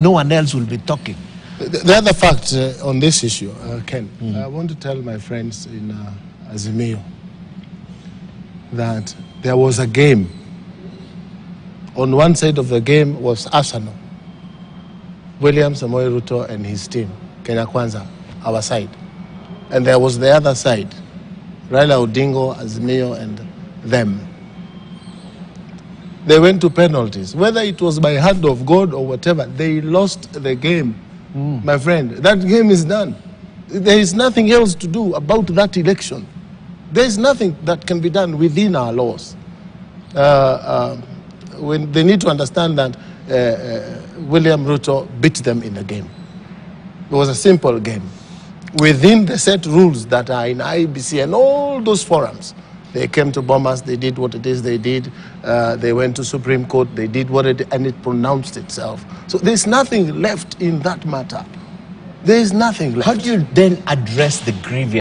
no one else will be talking. The, the other fact uh, on this issue, uh, Ken, I want to tell my friends in uh, Azimio that there was a game. On one side of the game was Arsenal, William Samoei Ruto and his team, Kenya Kwanza, our side. And there was the other side, Raila Odinga, Azimio, and them. They went to penalties. Whether it was by hand of God or whatever, they lost the game. My friend, that game is done. There is nothing else to do about that election. There is nothing that can be done within our laws. Uh, uh, when they need to understand that uh, uh, William Ruto beat them in the game. It was a simple game. Within the set rules that are in IEBC and all those forums, they came to bomb us. they did what it is they did. Uh, they went to Supreme Court, they did what it, and it pronounced itself. So there's nothing left in that matter. There is nothing left. How do you then address the grievance?